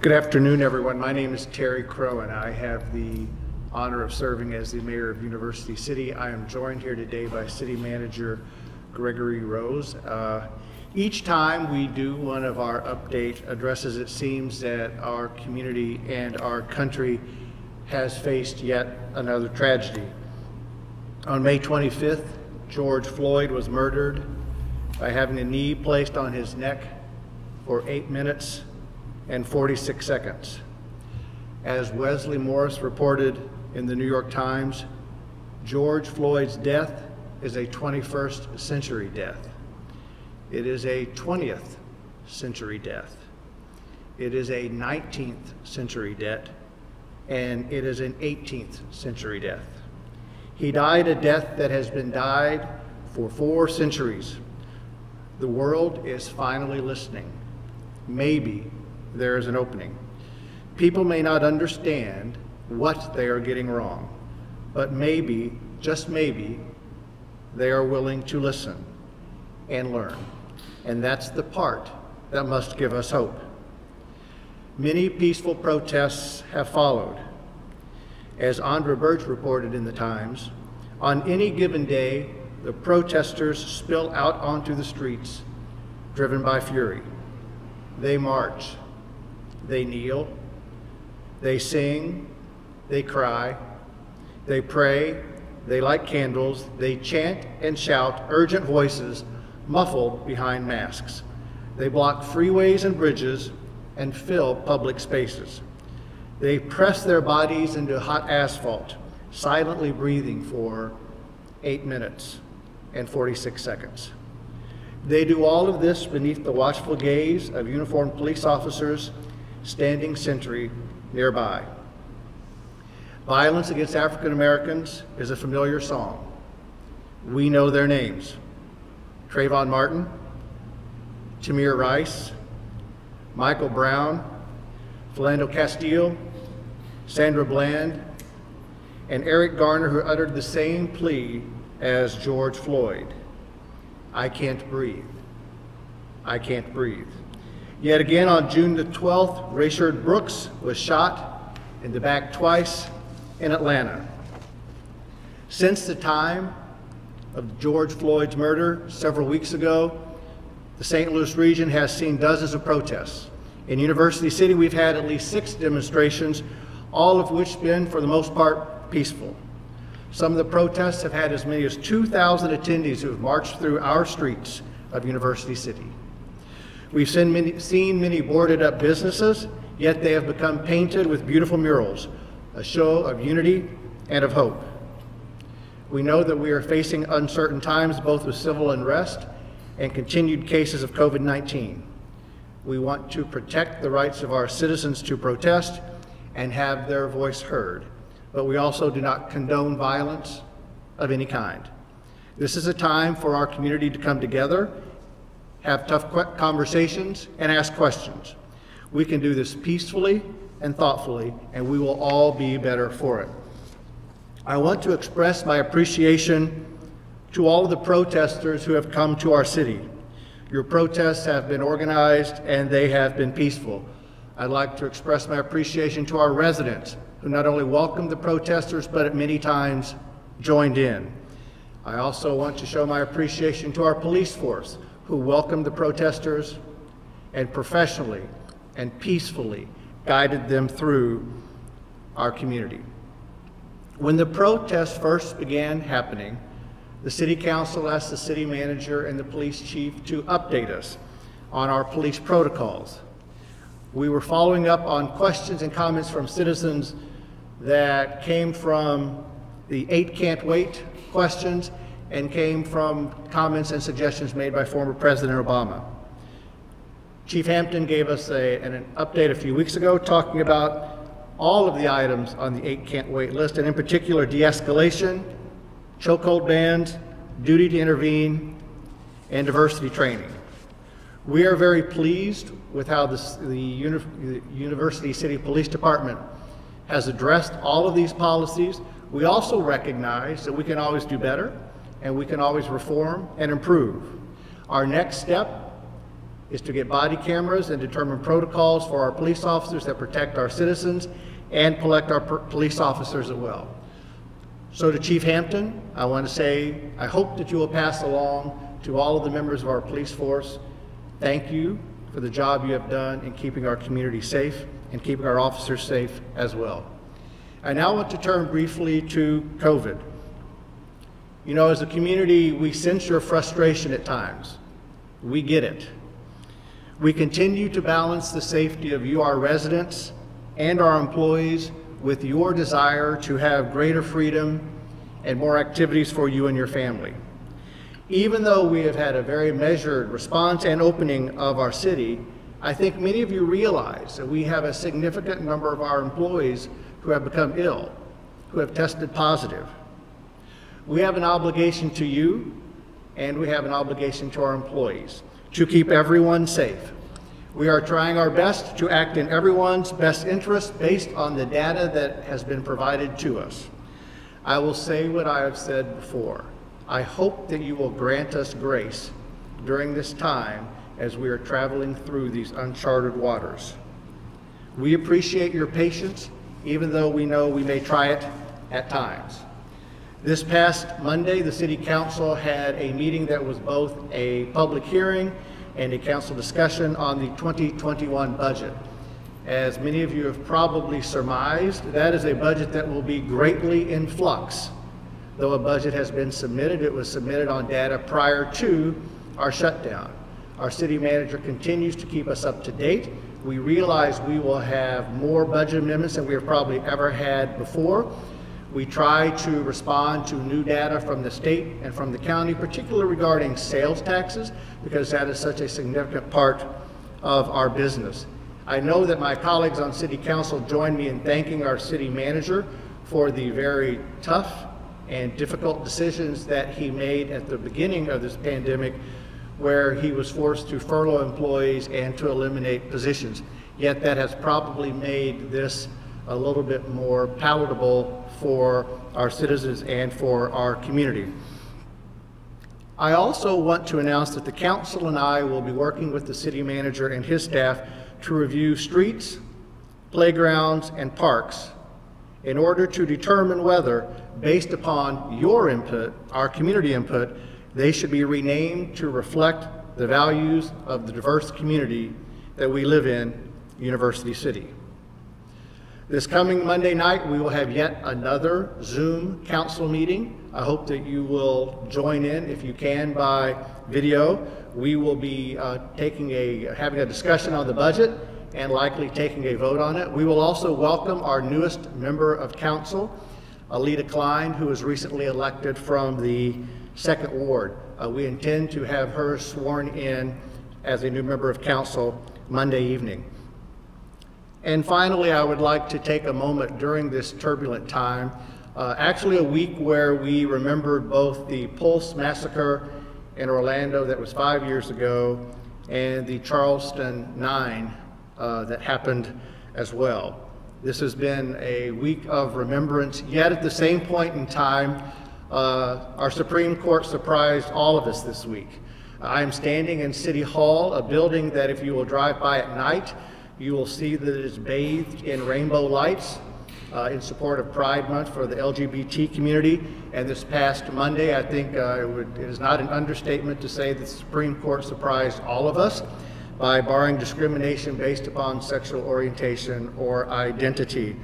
Good afternoon, everyone. My name is Terry Crow, and I have the honor of serving as the mayor of University City. I am joined here today by City Manager Gregory Rose. Uh, each time we do one of our update addresses, it seems that our community and our country has faced yet another tragedy. On May 25th, George Floyd was murdered by having a knee placed on his neck for eight minutes and 46 seconds. As Wesley Morris reported in the New York Times, George Floyd's death is a 21st century death. It is a 20th century death. It is a 19th century death, and it is an 18th century death. He died a death that has been died for four centuries. The world is finally listening. Maybe there is an opening. People may not understand what they are getting wrong, but maybe, just maybe, they are willing to listen and learn. And that's the part that must give us hope. Many peaceful protests have followed. As Audra Burch reported in the Times, on any given day, the protesters spill out onto the streets, driven by fury. They march, they kneel, they sing, they cry, they pray, they light candles, they chant and shout urgent voices muffled behind masks. They block freeways and bridges and fill public spaces. They press their bodies into hot asphalt, silently breathing for eight minutes and 46 seconds. They do all of this beneath the watchful gaze of uniformed police officers standing sentry nearby. Violence against African Americans is a familiar song. We know their names. Trayvon Martin, Tamir Rice, Michael Brown, Philando Castile, Sandra Bland, and Eric Garner, who uttered the same plea as George Floyd. I can't breathe. I can't breathe. Yet again on June the 12th, Rayshard Brooks was shot in the back twice in Atlanta. Since the time of George Floyd's murder several weeks ago, the St. Louis region has seen dozens of protests. In University City, we've had at least six demonstrations, all of which have been, for the most part, peaceful. Some of the protests have had as many as 2,000 attendees who have marched through our streets of University City. We've seen many, seen many boarded up businesses, yet they have become painted with beautiful murals, a show of unity and of hope. We know that we are facing uncertain times, both with civil unrest and continued cases of COVID 19. We want to protect the rights of our citizens to protest and have their voice heard, but we also do not condone violence of any kind. This is a time for our community to come together, have tough conversations, and ask questions. We can do this peacefully and thoughtfully, and we will all be better for it. I want to express my appreciation to all of the protesters who have come to our city. Your protests have been organized and they have been peaceful. I'd like to express my appreciation to our residents who not only welcomed the protesters but at many times joined in. I also want to show my appreciation to our police force who welcomed the protesters and professionally and peacefully guided them through our community. When the protests first began happening, the City Council asked the City Manager and the Police Chief to update us on our police protocols. We were following up on questions and comments from citizens that came from the eight can't wait questions and came from comments and suggestions made by former President Obama. Chief Hampton gave us a, an update a few weeks ago talking about all of the items on the eight can't wait list, and in particular de-escalation, chokehold bans, duty to intervene, and diversity training. We are very pleased with how this, the, Uni the University City Police Department has addressed all of these policies. We also recognize that we can always do better and we can always reform and improve. Our next step is to get body cameras and determine protocols for our police officers that protect our citizens and collect our police officers as well. So to Chief Hampton, I want to say, I hope that you will pass along to all of the members of our police force, thank you for the job you have done in keeping our community safe and keeping our officers safe as well. I now want to turn briefly to COVID. You know, as a community, we sense your frustration at times. We get it. We continue to balance the safety of you, our residents, and our employees with your desire to have greater freedom and more activities for you and your family. Even though we have had a very measured response and opening of our city, I think many of you realize that we have a significant number of our employees who have become ill, who have tested positive. We have an obligation to you, and we have an obligation to our employees to keep everyone safe. We are trying our best to act in everyone's best interest based on the data that has been provided to us. I will say what I have said before. I hope that you will grant us grace during this time as we are traveling through these uncharted waters. We appreciate your patience, even though we know we may try it at times. This past Monday, the City Council had a meeting that was both a public hearing and a council discussion on the 2021 budget. As many of you have probably surmised, that is a budget that will be greatly in flux. Though a budget has been submitted, it was submitted on data prior to our shutdown. Our city manager continues to keep us up to date. We realize we will have more budget amendments than we have probably ever had before. We try to respond to new data from the state and from the county, particularly regarding sales taxes, because that is such a significant part of our business. I know that my colleagues on City Council join me in thanking our city manager for the very tough and difficult decisions that he made at the beginning of this pandemic where he was forced to furlough employees and to eliminate positions. Yet that has probably made this a little bit more palatable for our citizens and for our community. I also want to announce that the council and I will be working with the city manager and his staff to review streets, playgrounds, and parks in order to determine whether, based upon your input, our community input, they should be renamed to reflect the values of the diverse community that we live in, University City. This coming Monday night, we will have yet another Zoom council meeting. I hope that you will join in if you can by video. We will be uh, taking a having a discussion on the budget and likely taking a vote on it. We will also welcome our newest member of council, Aleta Klein, who was recently elected from the second ward. Uh, we intend to have her sworn in as a new member of council Monday evening. And finally, I would like to take a moment during this turbulent time, uh, actually a week where we remembered both the Pulse Massacre in Orlando that was five years ago and the Charleston Nine uh, that happened as well. This has been a week of remembrance, yet at the same point in time, uh, our Supreme Court surprised all of us this week. I am standing in City Hall, a building that if you will drive by at night, you will see that it is bathed in rainbow lights uh, in support of Pride Month for the LGBT community. And this past Monday, I think uh, it, would, it is not an understatement to say that the Supreme Court surprised all of us by barring discrimination based upon sexual orientation or identity.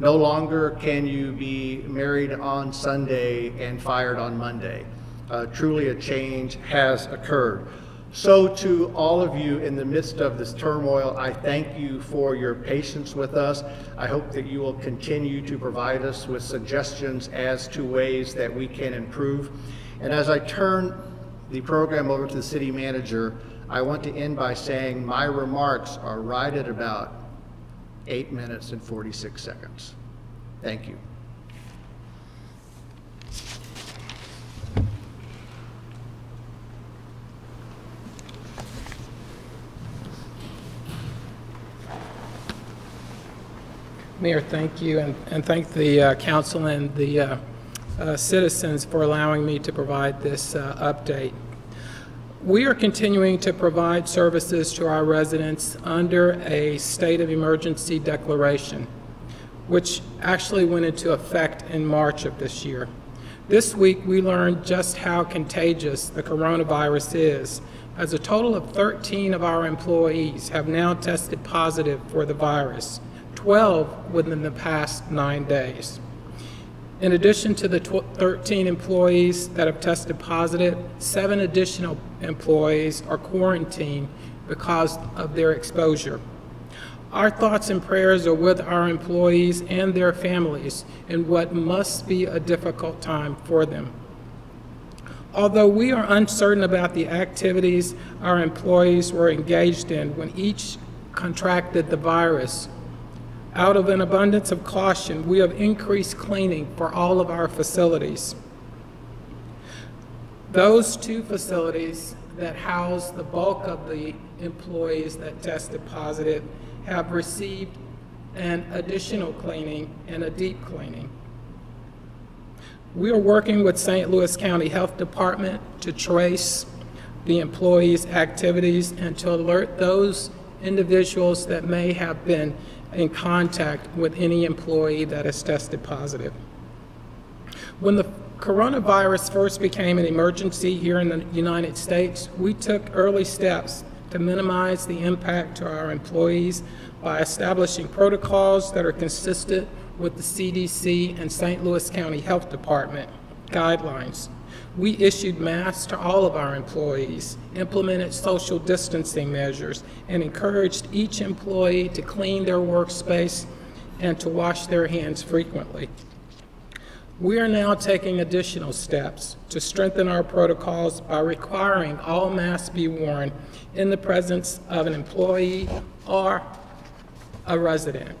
No longer can you be married on Sunday and fired on Monday. Uh, truly a change has occurred. So to all of you in the midst of this turmoil, I thank you for your patience with us. I hope that you will continue to provide us with suggestions as to ways that we can improve. And as I turn the program over to the city manager, I want to end by saying my remarks are right at about eight minutes and 46 seconds. Thank you. Mayor, thank you, and, and thank the uh, council and the uh, uh, citizens for allowing me to provide this uh, update. We are continuing to provide services to our residents under a state of emergency declaration, which actually went into effect in March of this year. This week, we learned just how contagious the coronavirus is, as a total of 13 of our employees have now tested positive for the virus, 12 within the past nine days. In addition to the 13 employees that have tested positive, seven additional employees are quarantined because of their exposure. Our thoughts and prayers are with our employees and their families in what must be a difficult time for them. Although we are uncertain about the activities our employees were engaged in when each contracted the virus, out of an abundance of caution, we have increased cleaning for all of our facilities. Those two facilities that house the bulk of the employees that tested positive have received an additional cleaning and a deep cleaning. We are working with St. Louis County Health Department to trace the employees' activities and to alert those individuals that may have been in contact with any employee that has tested positive. When the coronavirus first became an emergency here in the United States, we took early steps to minimize the impact to our employees by establishing protocols that are consistent with the CDC and St. Louis County Health Department guidelines. We issued masks to all of our employees, implemented social distancing measures, and encouraged each employee to clean their workspace and to wash their hands frequently. We are now taking additional steps to strengthen our protocols by requiring all masks be worn in the presence of an employee or a resident.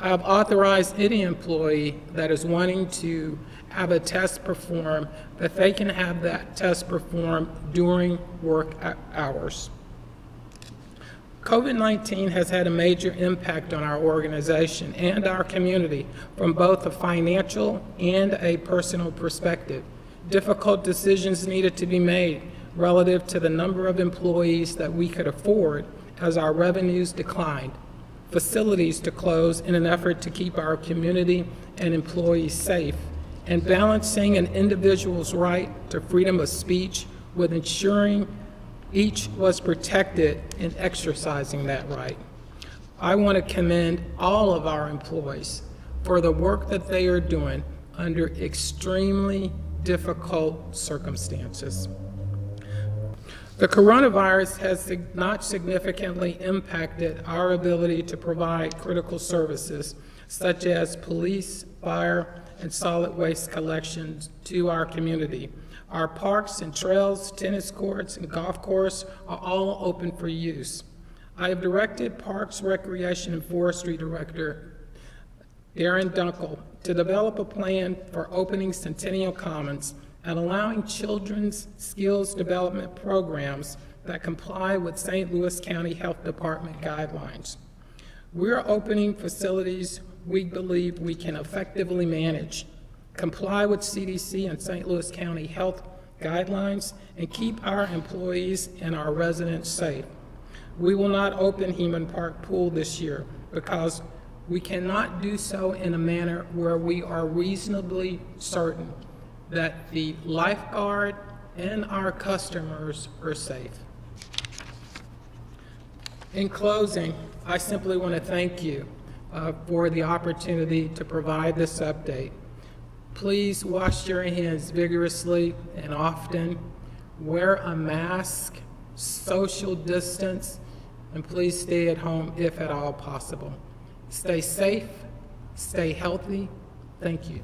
I have authorized any employee that is wanting to have a test performed that they can have that test performed during work hours. COVID 19 has had a major impact on our organization and our community from both a financial and a personal perspective. Difficult decisions needed to be made relative to the number of employees that we could afford as our revenues declined, facilities to close in an effort to keep our community and employees safe, and balancing an individual's right to freedom of speech with ensuring each was protected in exercising that right. I want to commend all of our employees for the work that they are doing under extremely difficult circumstances. The coronavirus has not significantly impacted our ability to provide critical services such as police, fire, and solid waste collections to our community. Our parks and trails, tennis courts, and golf course are all open for use. I have directed Parks, Recreation, and Forestry Director Darren Dunkel to develop a plan for opening Centennial Commons and allowing children's skills development programs that comply with St. Louis County Health Department guidelines. We're opening facilities we believe we can effectively manage comply with CDC and St. Louis County health guidelines, and keep our employees and our residents safe. We will not open Heman Park Pool this year because we cannot do so in a manner where we are reasonably certain that the lifeguard and our customers are safe. In closing, I simply want to thank you uh, for the opportunity to provide this update. Please wash your hands vigorously and often. Wear a mask, social distance, and please stay at home if at all possible. Stay safe, stay healthy. Thank you.